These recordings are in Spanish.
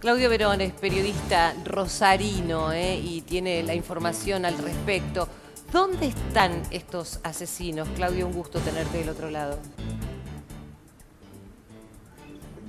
Claudio Verón es periodista rosarino ¿eh? y tiene la información al respecto. ¿Dónde están estos asesinos? Claudio, un gusto tenerte del otro lado.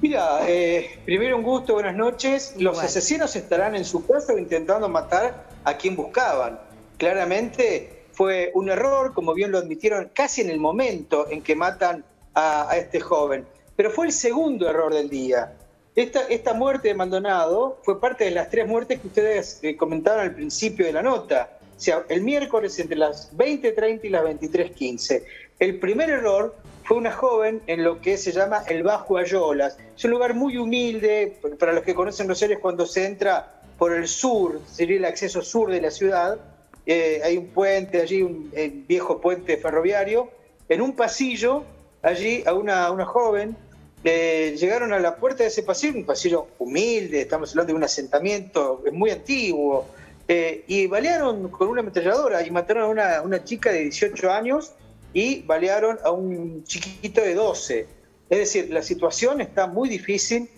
Mira, eh, primero un gusto, buenas noches. Los asesinos estarán en su casa intentando matar a quien buscaban. Claramente fue un error, como bien lo admitieron, casi en el momento en que matan a este joven. Pero fue el segundo error del día. Esta, muerte de Maldonado fue parte de las tres muertes que ustedes eh, comentaron al principio de la nota. O sea, el miércoles entre las 20.30 y las 23.15. El primer error fue una joven en lo que se llama el Bajo Ayolas. Es un lugar muy humilde, para los que conocen seres, cuando se entra por el sur, sería el acceso sur de la ciudad. Eh, hay un puente allí, un viejo puente ferroviario. En un pasillo, allí a una, una joven llegaron a la puerta de ese pasillo, un pasillo humilde, estamos hablando de un asentamiento muy antiguo, eh, y balearon con una ametralladora y mataron a una, chica de 18 años y balearon a un chiquito de 12. Es decir, la situación está muy difícil,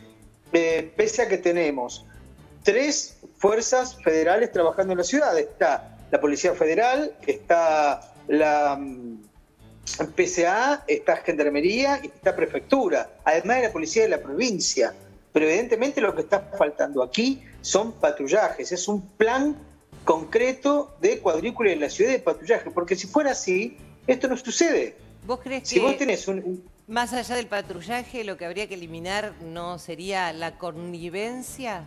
eh, pese a que tenemos tres fuerzas federales trabajando en la ciudad. Está la Policía Federal, está la PCA, está Gendarmería y está Prefectura, además de la Policía de la provincia. Pero evidentemente lo que está faltando aquí son patrullajes, es un plan concreto de cuadrícula en la ciudad de patrullaje, porque si fuera así, esto no sucede. ¿Vos crees si que vos tenés un, más allá del patrullaje lo que habría que eliminar no sería la connivencia?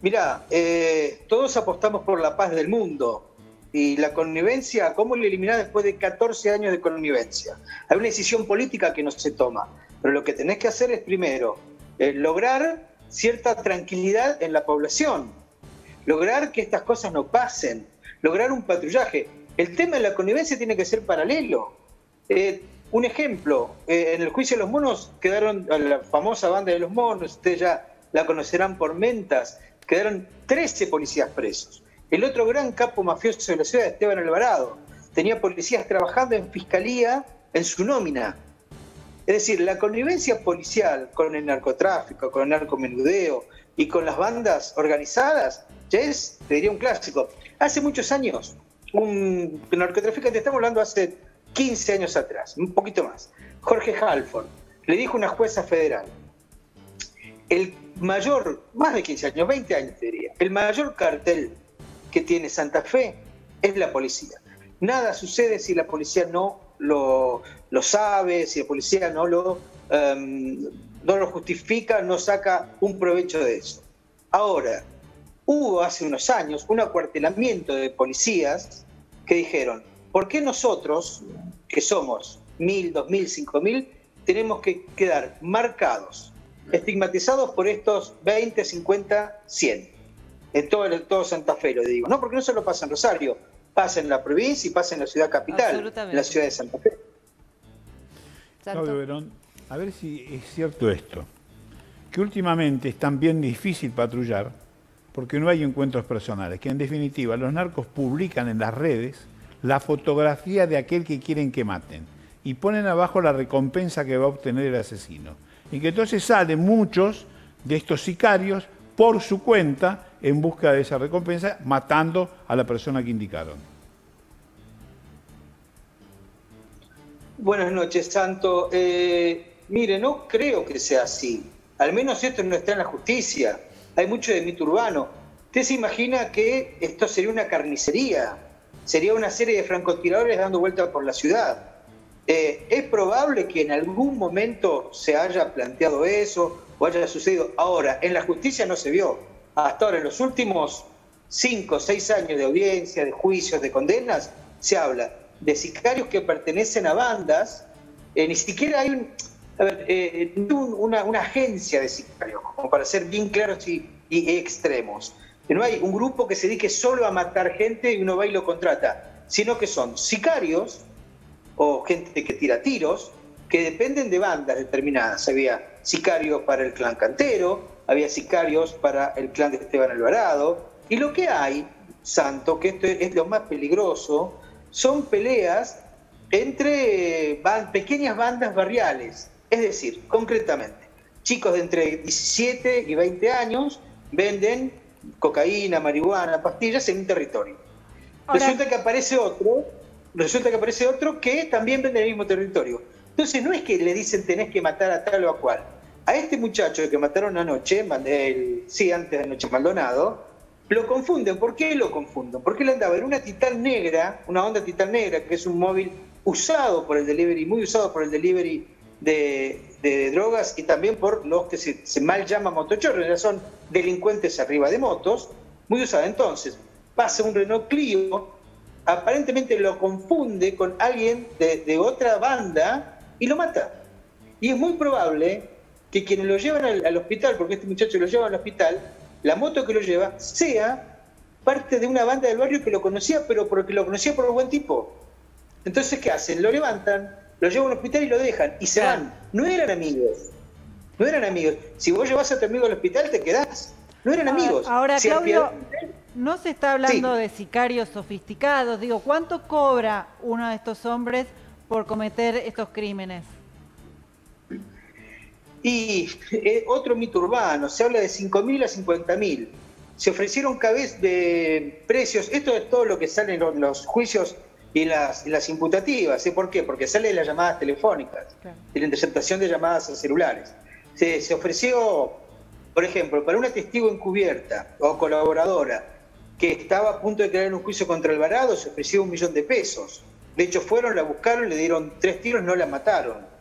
Mira, eh, todos apostamos por la paz del mundo, y la connivencia, ¿cómo la eliminar después de 14 años de connivencia? Hay una decisión política que no se toma, pero lo que tenés que hacer es primero eh, lograr cierta tranquilidad en la población, lograr que estas cosas no pasen, lograr un patrullaje. El tema de la connivencia tiene que ser paralelo. Eh, un ejemplo, eh, en el juicio de los monos quedaron, la famosa banda de los monos, ustedes ya la conocerán por mentas, quedaron 13 policías presos. El otro gran capo mafioso de la ciudad, Esteban Alvarado, tenía policías trabajando en fiscalía en su nómina. Es decir, la connivencia policial con el narcotráfico, con el narcomenudeo y con las bandas organizadas ya es, te diría, un clásico. Hace muchos años, un narcotraficante, estamos hablando hace 15 años atrás, un poquito más, Jorge Halford, le dijo a una jueza federal, el mayor, más de 15 años, 20 años te diría, el mayor cartel que tiene Santa Fe es la policía. Nada sucede si la policía no lo, sabe, si la policía no lo, em, no lo justifica, no saca un provecho de eso. Ahora, hubo hace unos años un acuartelamiento de policías que dijeron, ¿por qué nosotros, que somos mil, dos mil, cinco mil, tenemos que quedar marcados, estigmatizados por estos 20, 50, 100? En todo, el, todo Santa Fe, lo digo. No, porque no solo pasa en Rosario, pasa en la provincia y pasa en la ciudad capital, en la ciudad de Santa Fe. Claudio Verón, a ver si es cierto esto, que últimamente es también difícil patrullar porque no hay encuentros personales, que en definitiva los narcos publican en las redes la fotografía de aquel que quieren que maten y ponen abajo la recompensa que va a obtener el asesino. Y que entonces salen muchos de estos sicarios por su cuenta en busca de esa recompensa, matando a la persona que indicaron. Buenas noches, Santo. Eh, mire, no creo que sea así. Al menos esto no está en la justicia. Hay mucho de mito urbano. ¿Usted se imagina que esto sería una carnicería? Sería una serie de francotiradores dando vueltas por la ciudad. Eh, es probable que en algún momento se haya planteado eso o haya sucedido. Ahora, en la justicia no se vio. Hasta ahora, en los últimos cinco o seis años de audiencia, de juicios, de condenas, se habla de sicarios que pertenecen a bandas. Eh, ni siquiera hay eh, una, agencia de sicarios, como para ser bien claros y, y extremos. No hay un grupo que se dedique solo a matar gente y uno va y lo contrata, sino que son sicarios o gente que tira tiros, que dependen de bandas determinadas. Había sicarios para el clan Cantero, había sicarios para el clan de Esteban Alvarado, y lo que hay, Santo, que esto es lo más peligroso, son peleas entre pequeñas bandas barriales. Es decir, concretamente, chicos de entre 17 y 20 años venden cocaína, marihuana, pastillas en un territorio. Resulta que aparece otro, resulta que aparece otro que también vende en el mismo territorio. Entonces no es que le dicen tenés que matar a tal o a cual. A este muchacho que mataron anoche, el, sí, antes de anoche Maldonado, lo confunden. ¿Por qué lo confunden? Porque él andaba en una titán negra, una onda titán negra, que es un móvil usado por el delivery, muy usado por el delivery de, drogas y también por los que se, mal llaman motochorros, ya son delincuentes arriba de motos, muy usado. Entonces, pasa un Renault Clio, aparentemente lo confunde con alguien de, otra banda y lo mata. Y es muy probable que quienes lo llevan al, hospital, porque este muchacho lo lleva al hospital, la moto que lo lleva sea parte de una banda del barrio que lo conocía, pero porque lo conocía por un buen tipo. Entonces, ¿qué hacen? Lo levantan, lo llevan al hospital y lo dejan, y se van. No eran amigos. No eran amigos. Si vos llevas a tu amigo al hospital, te quedás. No eran amigos. Ahora, Claudio, no se está hablando de sicarios sofisticados. Digo, ¿cuánto cobra uno de estos hombres por cometer estos crímenes? Y eh, otro mito urbano, se habla de 5.000 a 50.000. Se ofrecieron cabezas de precios, esto es todo lo que sale en los juicios y las, las imputativas. ¿sí? ¿Por qué? Porque sale de las llamadas telefónicas, de la interceptación de llamadas a celulares. Se, se ofreció, por ejemplo, para una testigo encubierta o colaboradora que estaba a punto de crear un juicio contra Alvarado, se ofreció un millón de pesos. De hecho, fueron, la buscaron, le dieron tres tiros, no la mataron.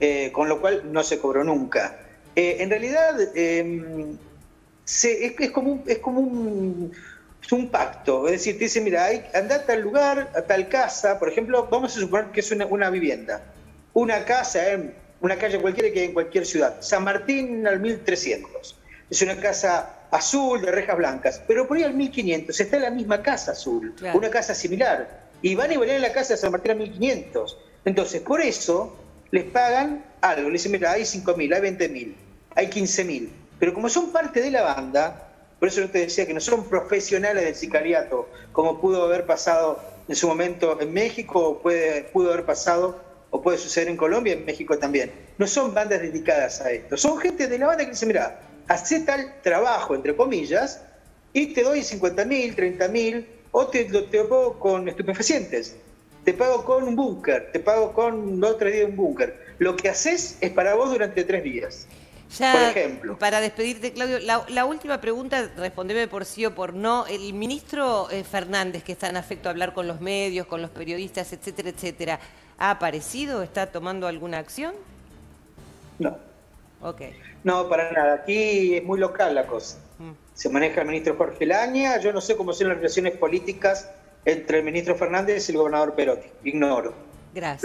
Eh, con lo cual no se cobró nunca. Eh, en realidad, em, es, como, un, es como un, un, pacto, es decir, te dice, mira, hay, anda a tal lugar, a tal casa, por ejemplo, vamos a suponer que es una, vivienda, una casa en una calle cualquiera que hay en cualquier ciudad, San Martín al 1300, es una casa azul de rejas blancas, pero por ahí al 1500 está en la misma casa azul, una casa similar, y van y vuelven la casa de San Martín al 1500. Entonces, por eso les pagan algo, les dicen, mira, hay 5.000, hay 20.000, hay 15.000. Pero como son parte de la banda, por eso yo te decía que no son profesionales del sicariato, como pudo haber pasado en su momento en México, puede, pudo haber pasado o puede suceder en Colombia, en México también. No son bandas dedicadas a esto, son gente de la banda que dice, mira, hace tal trabajo, entre comillas, y te doy 50.000, 30.000, o te, te lo pongo con estupefacientes te pago con un búnker, te pago con dos o tres días un búnker. Lo que haces es para vos durante tres días. Ya, por ejemplo. Para despedirte, Claudio, la, última pregunta, respondeme por sí o por no. El ministro eh, Fernández, que está en afecto a hablar con los medios, con los periodistas, etcétera, etcétera, ¿ha aparecido? ¿Está tomando alguna acción? No. Ok. No, para nada. Aquí es muy local la cosa. Mm. Se maneja el ministro Jorge Laña. Yo no sé cómo son las relaciones políticas entre el ministro Fernández y el gobernador Perotti. Ignoro. Gracias.